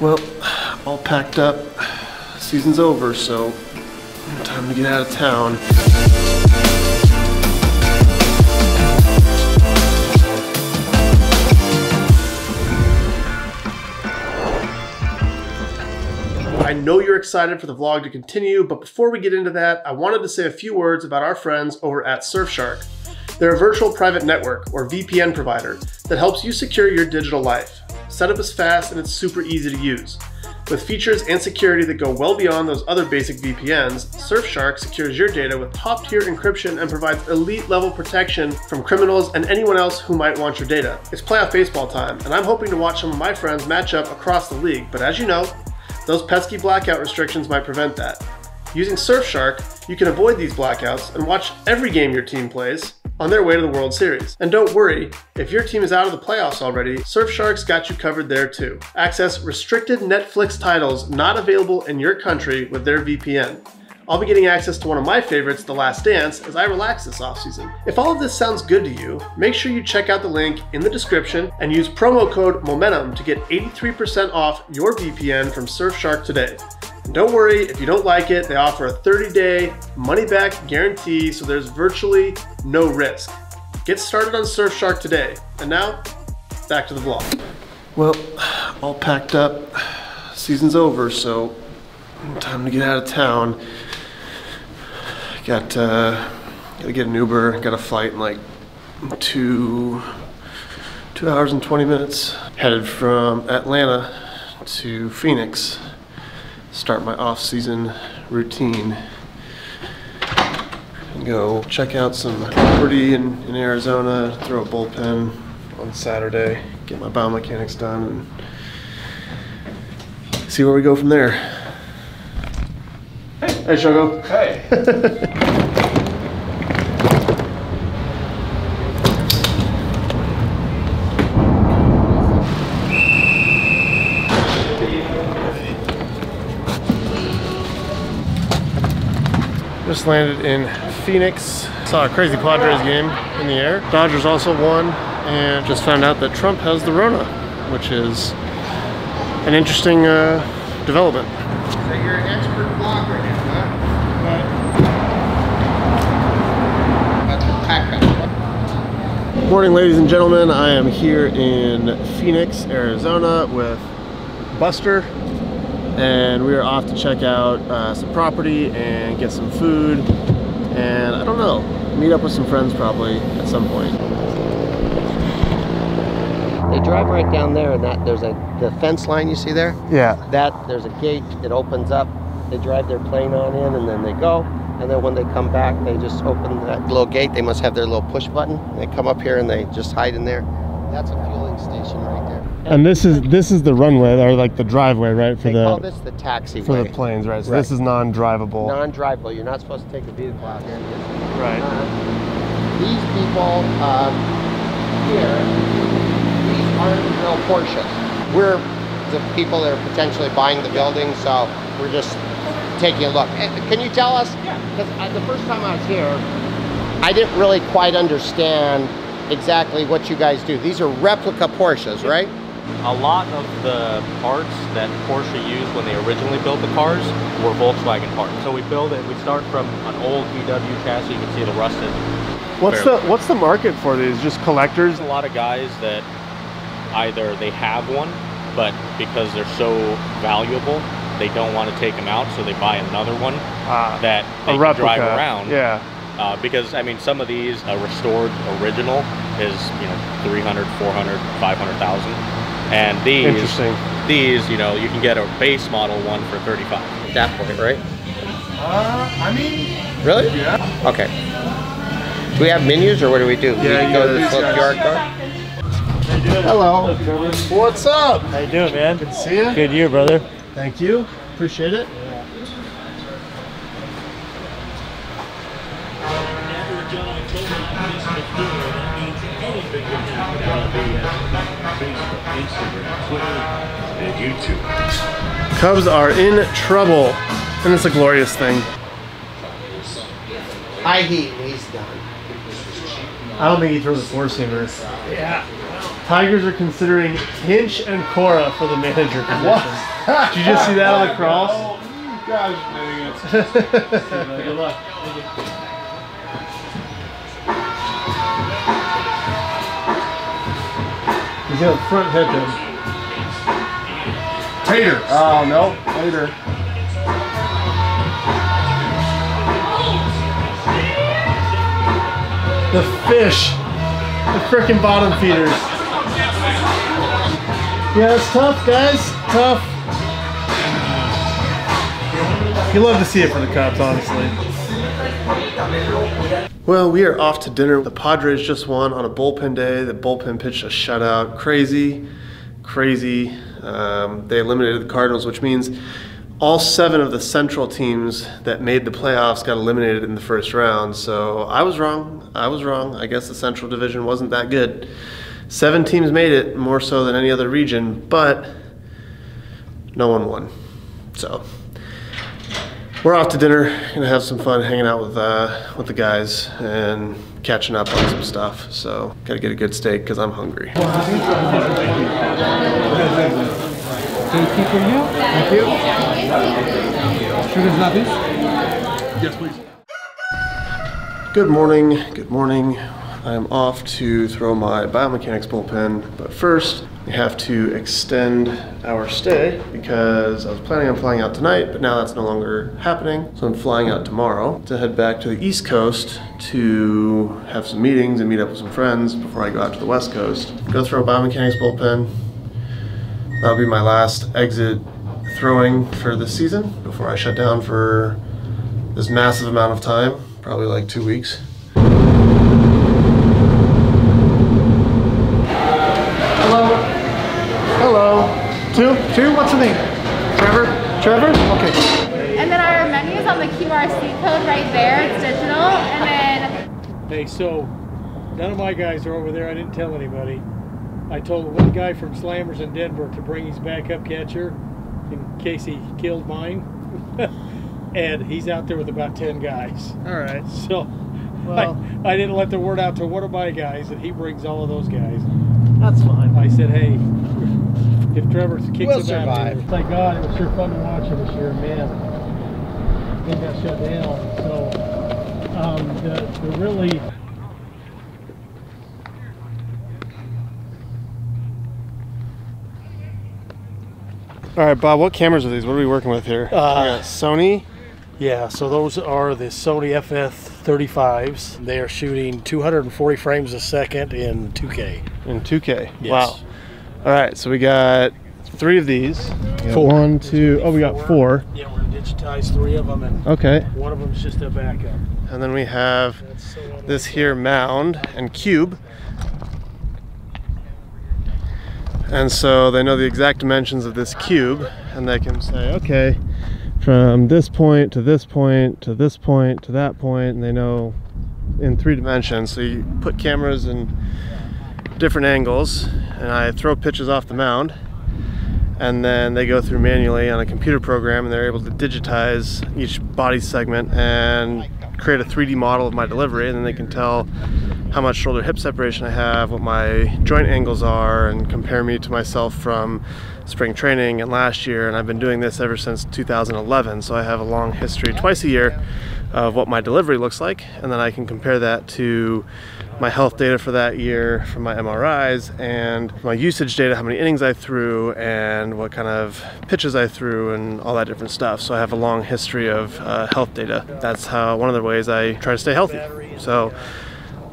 Well, all packed up. Season's over, so time to get out of town. I know you're excited for the vlog to continue, but before we get into that, I wanted to say a few words about our friends over at Surfshark. They're a virtual private network, or VPN provider, that helps you secure your digital life. Setup is fast and it's super easy to use. With features and security that go well beyond those other basic VPNs, Surfshark secures your data with top tier encryption and provides elite level protection from criminals and anyone else who might want your data. It's playoff baseball time, and I'm hoping to watch some of my friends match up across the league, but as you know, those pesky blackout restrictions might prevent that. Using Surfshark, you can avoid these blackouts and watch every game your team plays on their way to the World Series. And don't worry, if your team is out of the playoffs already, Surfshark's got you covered there too. Access restricted Netflix titles not available in your country with their VPN. I'll be getting access to one of my favorites, The Last Dance, as I relax this offseason. If all of this sounds good to you, make sure you check out the link in the description and use promo code MOMENTUM to get 83% off your VPN from Surfshark today. Don't worry, if you don't like it, they offer a 30-day money-back guarantee, so there's virtually no risk. Get started on Surfshark today. And now, back to the vlog. Well, all packed up. Season's over, so time to get out of town. Got uh, gotta get an Uber. Got a flight in like two two hours and 20 minutes. Headed from Atlanta to Phoenix. Start my off-season routine. And go check out some property in, in Arizona. Throw a bullpen on Saturday. Get my biomechanics done and see where we go from there. Hey, hey Shogo. Hey. Just landed in Phoenix. Saw a crazy Padres game in the air. Dodgers also won, and just found out that Trump has the Rona, which is an interesting uh, development. So you're an expert vlogger now, huh? Morning, ladies and gentlemen. I am here in Phoenix, Arizona with Buster, and we are off to check out uh, some property and get some food, and I don't know, meet up with some friends probably at some point. They drive right down there, and that there's a the fence line you see there. Yeah. That there's a gate. It opens up. They drive their plane on in, and then they go. And then when they come back, they just open that little gate. They must have their little push button. They come up here and they just hide in there. That's a fueling station right there. And this is this is the runway or like the driveway, right, for They the call this the taxiway. for the planes, right? So Right. this is non-drivable. Non-drivable. You're not supposed to take a vehicle out here. right. Uh, these people um, here, these aren't real Porsches. We're the people that are potentially buying the building, so we're just taking a look. Can you tell us? Yeah. Because the first time I was here, I didn't really quite understand exactly what you guys do. These are replica Porsches, right? A lot of the parts that Porsche used when they originally built the cars were Volkswagen parts. So we build it, we start from an old VW chassis, you can see the rusted. What's the what's the market for these? Just collectors? There's a lot of guys that either they have one, but because they're so valuable, they don't want to take them out, so they buy another one Ah, that they a can replica. drive around. Yeah. Uh, because I mean, some of these a restored original is you know 300, 400, 500,000, and these Interesting. these you know you can get a base model one for 35. At that point, right? Uh, I mean, Really? yeah. Okay. Do we have menus or what do we do? we Yeah, you go to the these flip guys. QR code? Hello. What's up? How you doing, man? Good to see you. Good year, brother. Thank you. Appreciate it. And YouTube. Cubs are in trouble, and it's a glorious thing. High heat, and he's done. I don't think he throws a four seamer. Tigers are considering Hinch and Cora for the manager position. What? Did you just see that on the cross? Oh, gosh dang it. Good luck. A front to him. Tater. Oh, no. Later. The fish. The frickin' bottom feeders. Yeah, it's tough, guys. Tough. You love to see it for the Cubs, honestly. Well, we are off to dinner. The Padres just won on a bullpen day. The bullpen pitched a shutout. Crazy, crazy. Um, they eliminated the Cardinals, which means all seven of the Central teams that made the playoffs got eliminated in the first round. So I was wrong. I was wrong. I guess the Central Division wasn't that good. Seven teams made it, more so than any other region, but no one won. So we're off to dinner. Gonna have some fun hanging out with uh, with the guys and catching up on some stuff. So gotta get a good steak because I'm hungry. Tasty for you. Thank you. Sugar's not this? Yes, please. Good morning. Good morning. I am off to throw my biomechanics bullpen, but first we have to extend our stay because I was planning on flying out tonight, but now that's no longer happening. So I'm flying out tomorrow to head back to the East Coast to have some meetings and meet up with some friends before I go out to the West Coast. Go throw a biomechanics bullpen. That'll be my last exit throwing for this season before I shut down for this massive amount of time, probably like two weeks. Two? Two? What's the name? Trevor? Trevor? Okay. And then our menu is on the QRC code right there. It's digital. And then Hey, so none of my guys are over there. I didn't tell anybody. I told one guy from Slammers in Denver to bring his backup catcher in case he killed mine. and he's out there with about 10 guys. All right. So Well- I, I didn't let the word out to one of my guys that he brings all of those guys. That's fine. I said, hey, if Trevor kicks We'll him out survive. there- Thank God, it was sure fun to watch him this year, man. They got shut down. So um, the, the really All right, Bob, what cameras are these? What are we working with here? Uh, Sony. Yeah, so those are the Sony FF35s. They are shooting 240 frames a second in 2K. in 2K. Yes. Wow. All right, so we got three of these. Four. One, two. Oh, we got four. Yeah, we're gonna digitize three of them, and Okay. one of them's just a backup. And then we have so this here mound and cube. And so they know the exact dimensions of this cube, and they can say, okay, from this point to this point to this point to that point, and they know in three dimensions. So you put cameras in different angles, and I throw pitches off the mound, and then they go through manually on a computer program, and they're able to digitize each body segment and create a 3D model of my delivery, and then they can tell how much shoulder hip separation I have, what my joint angles are, and compare me to myself from spring training and last year. And I've been doing this ever since 2011, so I have a long history, twice a year, of what my delivery looks like, and then I can compare that to my health data for that year from my MRIs and my usage data, how many innings I threw, and what kind of pitches I threw, and all that different stuff. So I have a long history of uh, health data. That's how one of the ways I try to stay healthy. So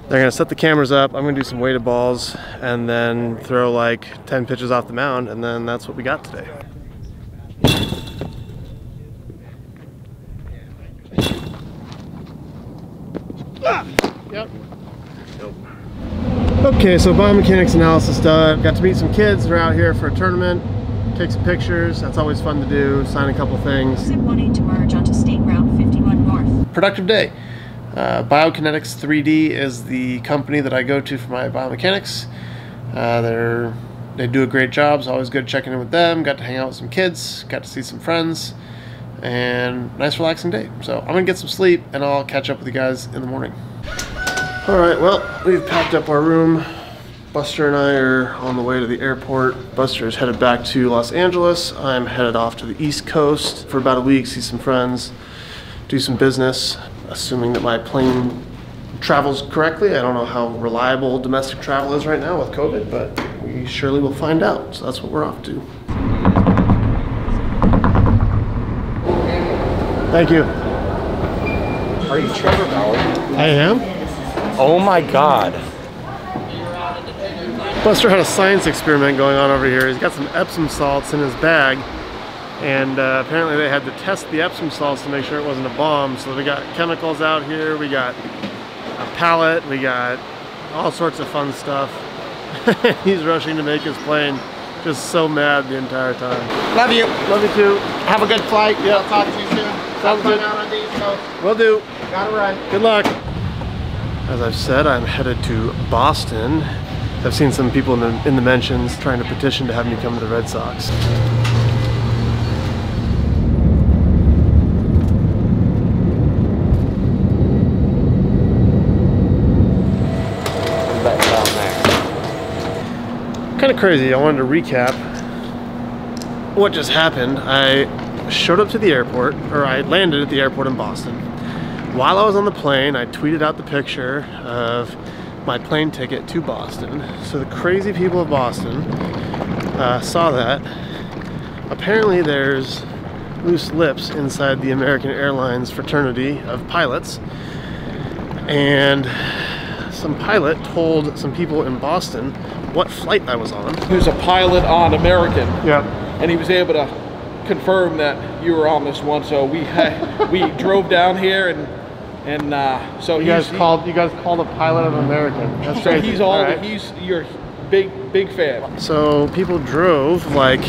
they're gonna set the cameras up. I'm gonna do some weighted balls and then throw like 10 pitches off the mound, and then that's what we got today. Yep. Okay, so biomechanics analysis done. Got to meet some kids. They're out here for a tournament. Take some pictures. That's always fun to do. Sign a couple things. Exit 1A to merge onto State Route 51 North. productive day. Uh, Biokinetics 3D is the company that I go to for my biomechanics. Uh, they're they do a great job. It's always good checking in with them. Got to hang out with some kids. Got to see some friends, and nice relaxing day. So I'm gonna get some sleep, and I'll catch up with you guys in the morning. All right. Well, we've packed up our room. Buster and I are on the way to the airport. Buster is headed back to Los Angeles. I'm headed off to the East Coast for about a week, see some friends, do some business, assuming that my plane travels correctly. I don't know how reliable domestic travel is right now with COVID, but we surely will find out. So that's what we're off to. Thank you. Are you Trevor Bauer? I am. Oh my god. Buster had a science experiment going on over here. He's got some Epsom salts in his bag, and uh, apparently they had to test the Epsom salts to make sure it wasn't a bomb. So we got chemicals out here, we got a pallet, we got all sorts of fun stuff. He's rushing to make his plane. Just so mad the entire time. Love you. Love you too. Have a good flight. Yeah. I'll talk to you soon. Sounds Have fun good. out on the East Coast. Will do. Gotta run. Good luck. As I've said, I'm headed to Boston. I've seen some people in the, in the mentions trying to petition to have me come to the Red Sox. Kind of crazy. I wanted to recap what just happened. I showed up to the airport, or I landed at the airport in Boston. While I was on the plane, I tweeted out the picture of my plane ticket to Boston. So the crazy people of Boston uh, saw that. Apparently, there's loose lips inside the American Airlines fraternity of pilots. And some pilot told some people in Boston what flight I was on. He was a pilot on American, Yeah. and he was able to confirm that you were on this one. So we we drove down here, and and uh, so You guys called you guys called a pilot of American. That's So crazy. he's all right. he's your big big fan. So people drove like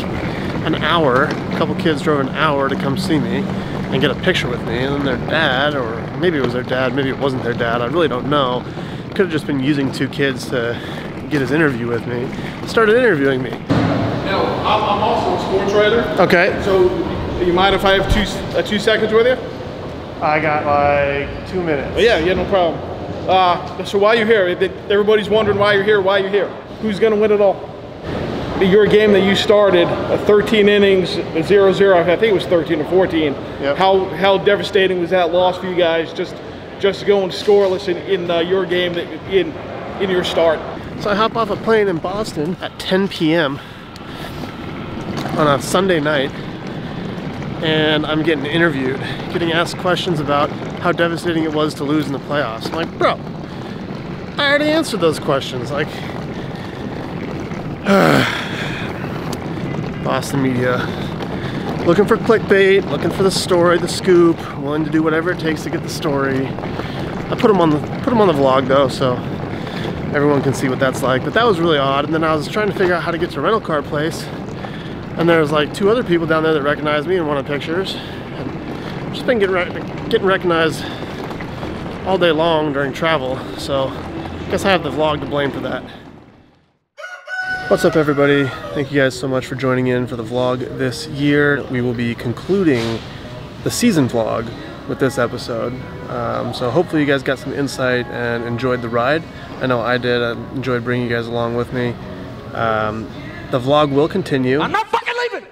an hour, a couple kids drove an hour to come see me and get a picture with me. And then their dad, or maybe it was their dad, maybe it wasn't their dad, I really don't know. Could have just been using two kids to get his interview with me. Started interviewing me. Now I'm, I'm also a sports writer. Okay. So you mind if I have two uh, two seconds with you? I got like two minutes. Oh, yeah, yeah, no problem. Uh, so while you're here, everybody's wondering why you're here. Why you're here? Who's gonna win it all? Your game that you started, uh, 13 innings, 0-0. I think it was 13 or 14. Yep. How how devastating was that loss for you guys? Just just going scoreless in, in uh, your game that in in your start. So I hop off a plane in Boston at 10 p.m. on a Sunday night, and I'm getting interviewed, getting asked questions about how devastating it was to lose in the playoffs. I'm like, bro, I already answered those questions. Like, Boston media, looking for clickbait, looking for the story, the scoop, willing to do whatever it takes to get the story. I put them on the put them on the vlog though, so everyone can see what that's like. But that was really odd. And then I was trying to figure out how to get to a rental car place. And there's like two other people down there that recognized me and wanted pictures. And just been getting, rec- getting recognized all day long during travel. So I guess I have the vlog to blame for that. What's up everybody? Thank you guys so much for joining in for the vlog this year. We will be concluding the season vlog with this episode. Um, so hopefully you guys got some insight and enjoyed the ride. I know I did. I enjoyed bringing you guys along with me. Um, the vlog will continue. I'm not fucking leaving.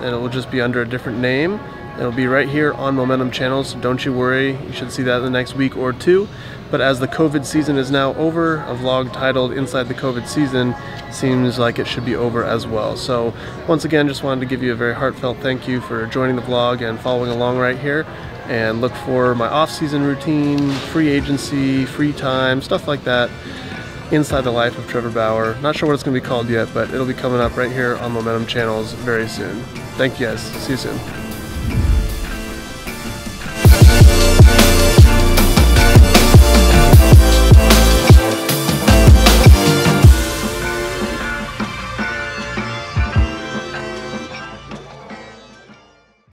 And it will just be under a different name. It'll be right here on Momentum Channel, so don't you worry. You should see that in the next week or two. But as the COVID season is now over, a vlog titled Inside the COVID Season seems like it should be over as well. So once again, just wanted to give you a very heartfelt thank you for joining the vlog and following along right here. And look for my off-season routine, free agency, free time, stuff like that inside the life of Trevor Bauer. Not sure what it's going to be called yet, but it'll be coming up right here on Momentum Channels very soon. Thank you guys. See you soon.